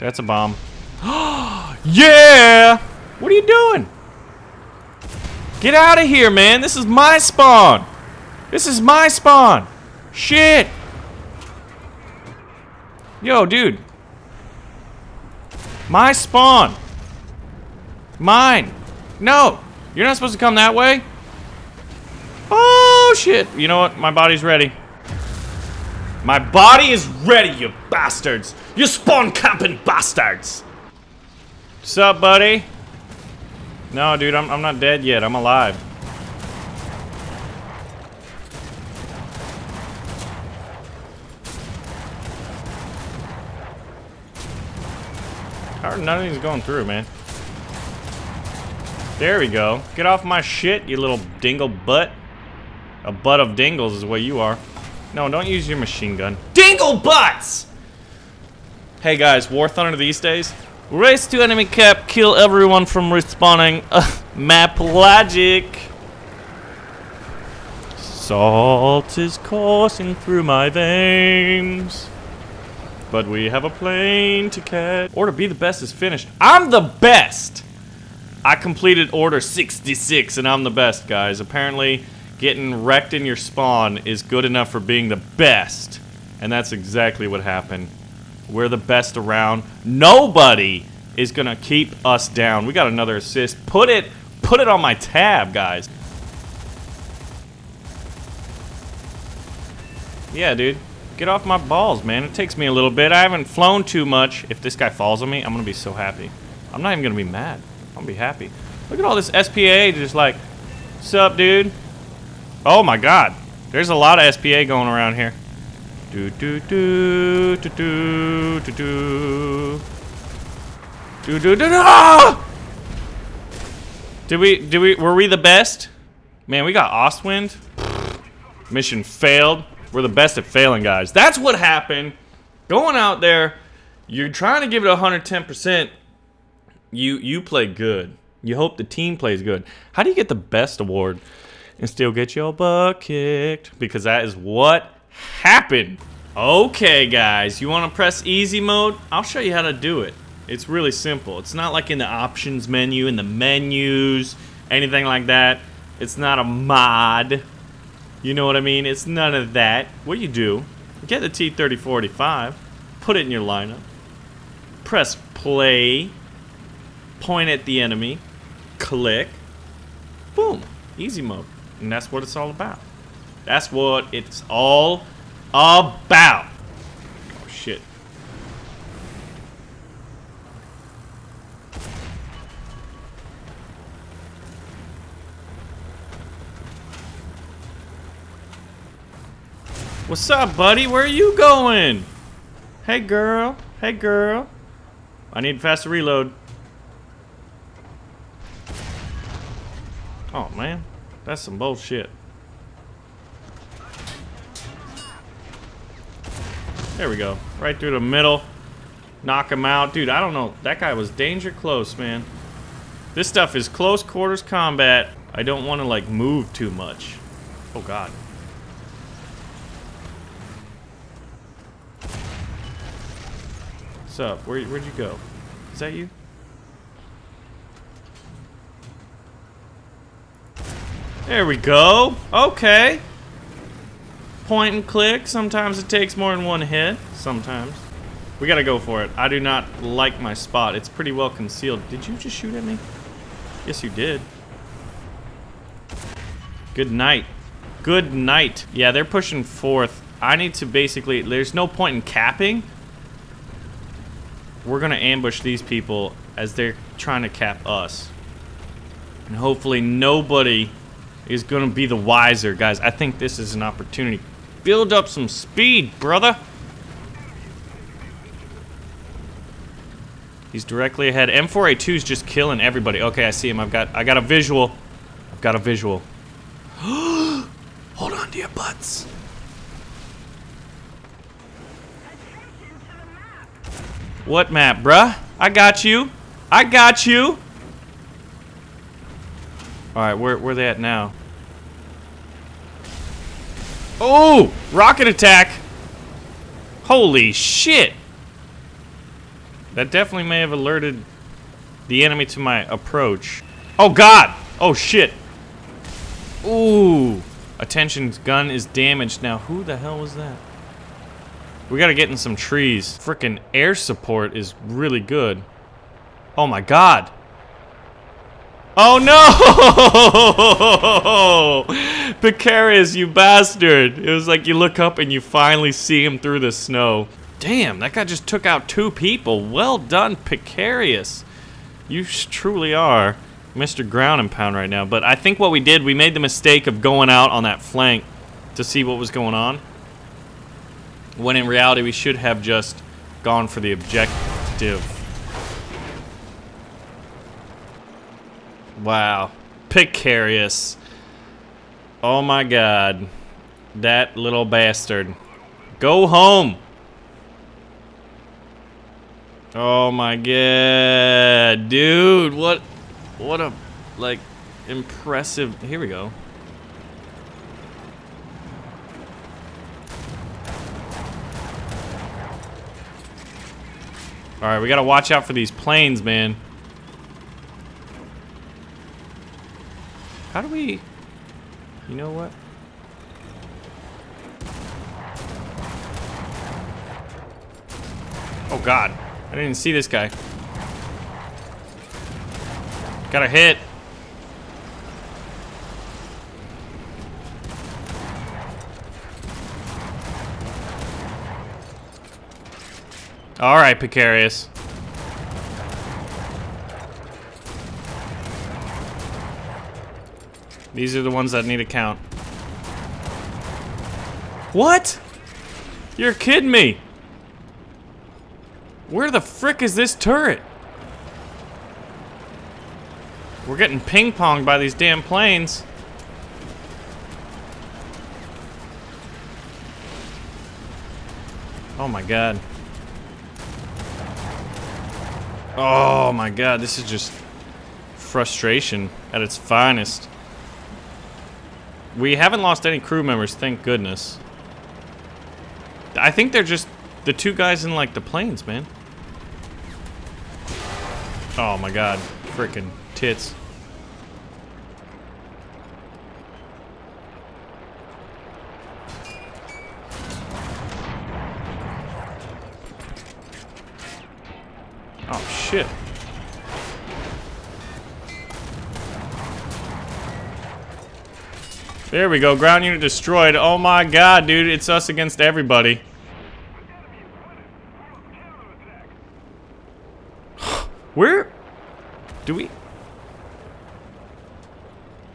That's a bomb. yeah! What are you doing? Get out of here, man. This is my spawn. This is my spawn. Shit. Yo, dude. My spawn. Mine. No. You're not supposed to come that way. Oh, shit. You know what? My body's ready. My body is ready, you bastards. You spawn camping bastards. What's up, buddy? No, dude, I'm, I'm not dead yet. I'm alive. How are none of these going through, man? There we go. Get off my shit, you little dingle butt. A butt of dingles is what you are. No, don't use your machine gun. Dingle butts! Hey guys, War Thunder these days? Race to enemy cap, kill everyone from respawning. Map logic. Salt is coursing through my veins. But we have a plane to catch. Order be the best is finished. I'm the best! I completed order 66 and I'm the best, guys. Apparently, getting wrecked in your spawn is good enough for being the best. And that's exactly what happened. We're the best around. Nobody is gonna keep us down. We got another assist. Put it, put it on my tab, guys. Yeah, dude. Get off my balls, man. It takes me a little bit. I haven't flown too much. If this guy falls on me, I'm gonna be so happy. I'm not even gonna be mad. I'm gonna be happy. Look at all this SPA just like, what's up, dude? Oh my god. There's a lot of SPA going around here. Do do do do do do do do do do do ah! Did we did we were we the best? Man, we got Ostwind. Mission failed. We're the best at failing, guys. That's what happened. Going out there, you're trying to give it 110%. You you play good. You hope the team plays good. How do you get the best award and still get your butt kicked? Because that is what happened. Okay, guys, you want to press easy mode? I'll show you how to do it. It's really simple. It's not like in the options menu, in the menus, anything like that. It's not a mod. You know what I mean? It's none of that. What you do, get the T-34-85, put it in your lineup, press play, point at the enemy, click, boom, easy mode. And that's what it's all about. That's what it's all about. Oh, shit. What's up, buddy? Where are you going? Hey, girl. Hey, girl. I need faster reload. That's some bullshit. There we go. Right through the middle. Knock him out. Dude, I don't know. That guy was danger close, man. This stuff is close quarters combat. I don't want to, like, move too much. Oh, God. What's up? Where, where'd you go? Is that you? There we go. Okay. Point and click. Sometimes it takes more than one hit. Sometimes. We gotta go for it. I do not like my spot. It's pretty well concealed. Did you just shoot at me? Yes, you did. Good night. Good night. Yeah, they're pushing forth. I need to basically... There's no point in capping. We're gonna ambush these people as they're trying to cap us. And hopefully nobody is gonna be the wiser. Guys, I think this is an opportunity. Build up some speed, brother. He's directly ahead. M4A2 is just killing everybody. Okay, I see him. I've got I got a visual. I've got a visual. Hold on to your butts. What map, bruh? I got you. I got you. Alright, where, where they at now? Oh! Rocket attack! Holy shit! That definitely may have alerted the enemy to my approach. Oh god! Oh shit! Ooh! Attention, gun is damaged. Now, who the hell was that? We gotta get in some trees. Frickin' air support is really good. Oh my god! Oh no! Picarius, you bastard! It was like you look up and you finally see him through the snow. Damn, that guy just took out two people. Well done, Picarius. You truly are Mr. Ground and Pound right now. But I think what we did, we made the mistake of going out on that flank to see what was going on. When in reality, we should have just gone for the objective. Wow. Picarius. Oh my god. That little bastard. Go home! Oh my god. Dude, what what a like impressive here we go. Alright, we gotta watch out for these planes, man. How do we... You know what? Oh god. I didn't see this guy. Got a hit. All right, Picarius. These are the ones that need a count. What? You're kidding me. Where the frick is this turret? We're getting ping-ponged by these damn planes. Oh my god. Oh my god, this is just frustration at its finest. We haven't lost any crew members, thank goodness. I think they're just the two guys in like the planes, man. Oh my god, freaking tits. Oh shit. There we go. Ground unit destroyed. Oh my god, dude. It's us against everybody. Where? Do we?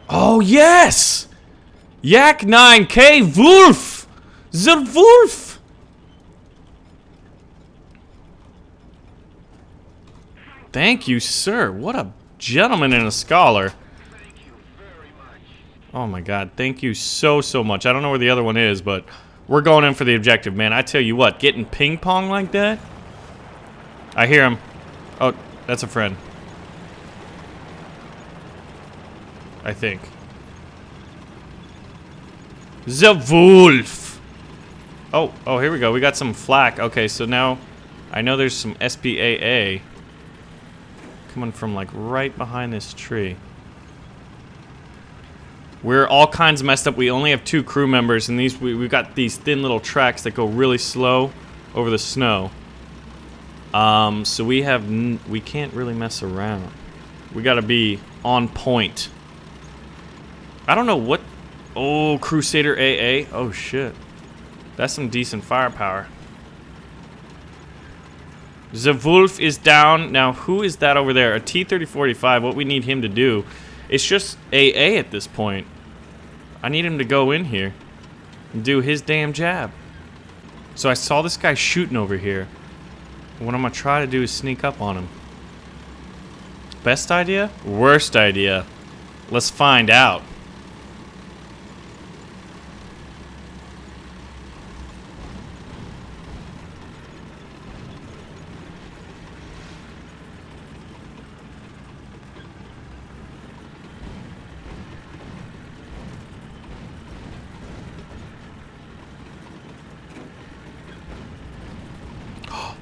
Oh, yes! Yak 9K Wolf! The Wolf! Thank you, sir. What a gentleman and a scholar. Oh my god, thank you so, so much. I don't know where the other one is, but we're going in for the objective, man. I tell you what, getting ping pong like that? I hear him. Oh, that's a friend. I think. The wolf! Oh, oh, here we go. We got some flak. Okay, so now I know there's some SPAA coming from like right behind this tree. We're all kinds of messed up. We only have two crew members, and these we, we've got these thin little tracks that go really slow over the snow. Um, so we have we can't really mess around. We got to be on point. I don't know what. Oh, Crusader AA. Oh shit, that's some decent firepower. The Wolf is down. Now, who is that over there? A T-34-85. What we need him to do it's just AA at this point. I need him to go in here and do his damn jab. So I saw this guy shooting over here. What I'm gonna try to do is sneak up on him. Best idea? Worst idea. Let's find out.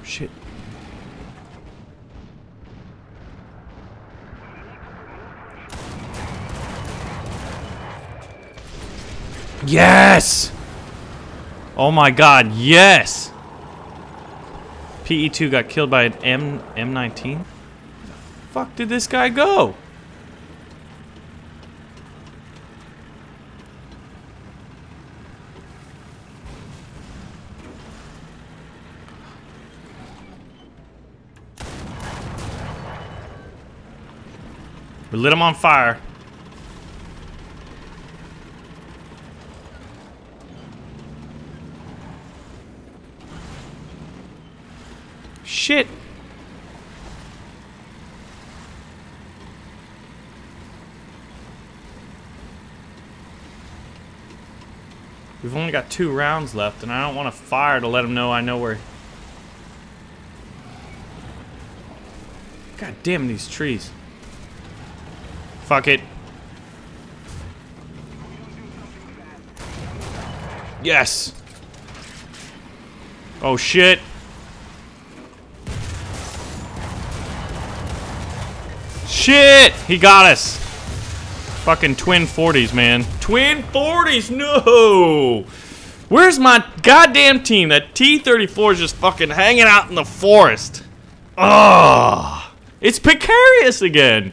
Shit. Yes! Oh my god, yes! PE2 got killed by an M M19? Where the fuck did this guy go? We lit him on fire. Shit. We've only got two rounds left, and I don't want to fire to let him know I know where... God damn these trees. Fuck it. Yes. Oh shit. Shit! He got us. Fucking twin 40s, man. Twin 40s, no! Where's my goddamn team? That T-34 is just fucking hanging out in the forest. Ugh. It's Precarious again.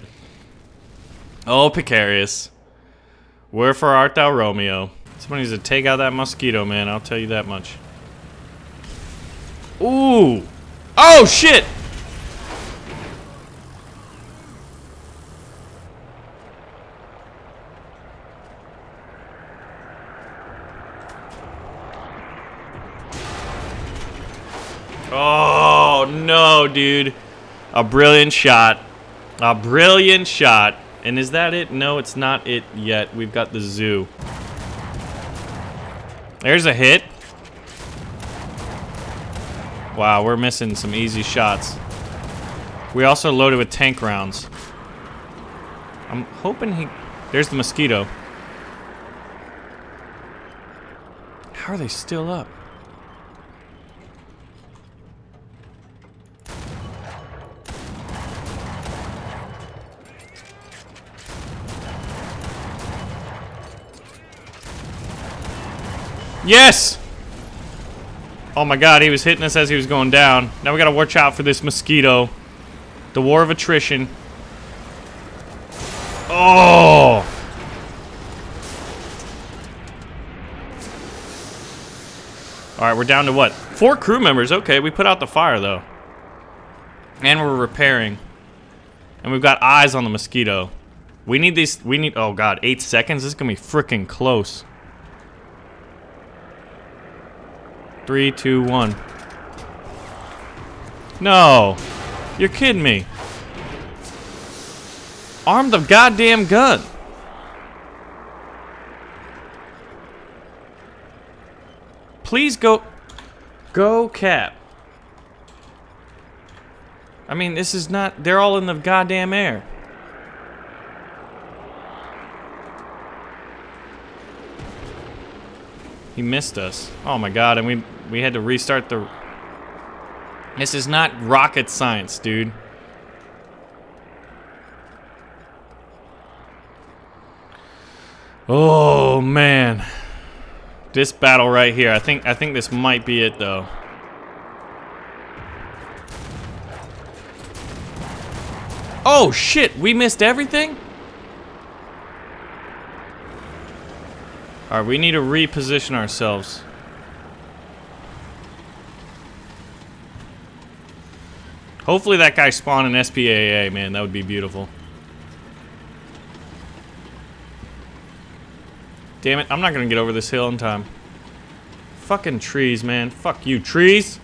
Oh, Precarious. Wherefore art thou, Romeo? Somebody needs to take out that mosquito, man. I'll tell you that much. Ooh. Oh, shit! Oh, no, dude. A brilliant shot. A brilliant shot. And is that it? No, it's not it yet. We've got the zoo. There's a hit. Wow, we're missing some easy shots. We also loaded with tank rounds. I'm hoping he... There's the mosquito. How are they still up? Yes! Oh my god, he was hitting us as he was going down. Now we gotta watch out for this mosquito. The war of attrition. Oh! Alright, we're down to what? Four crew members. Okay, we put out the fire, though. And we're repairing. And we've got eyes on the mosquito. We need these... We need... Oh, God. Eight seconds? This is gonna be freaking close. Three, two, one. No. You're kidding me. Arm the goddamn gun. Please go... Go cap. I mean, this is not... They're all in the goddamn air. He missed us. Oh my god, and we we had to restart the... This is not rocket science, dude. Oh man. This battle right here. I think I think this might be it though. Oh shit, we missed everything? Alright, we need to reposition ourselves. Hopefully that guy spawned an SPAA, man. That would be beautiful. Damn it, I'm not gonna get over this hill in time. Fucking trees, man. Fuck you, trees!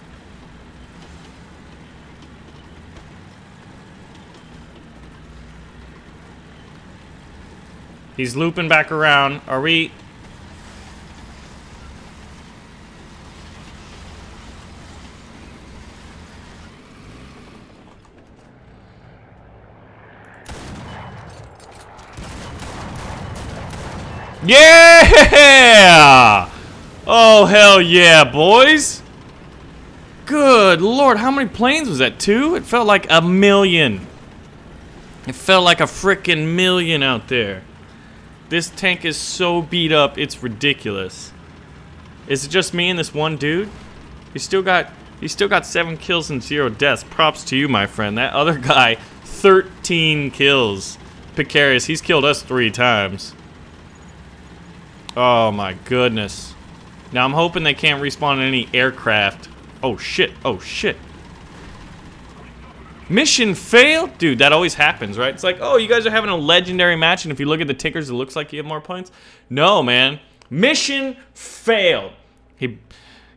He's looping back around. Are we... Yeah! Oh, hell yeah, boys. Good lord, how many planes was that? Two? It felt like a million. It felt like a freaking million out there. This tank is so beat up, it's ridiculous. Is it just me and this one dude? He still got he still got seven kills and zero deaths. Props to you, my friend. That other guy, 13 kills. Picarius, he's killed us three times. Oh my goodness. Now I'm hoping they can't respawn any aircraft. Oh shit, oh shit. Mission failed? Dude, that always happens, right? It's like, oh, you guys are having a legendary match, and if you look at the tickers, it looks like you have more points. No, man. Mission failed. He,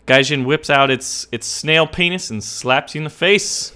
Gaijin whips out its its snail penis and slaps you in the face.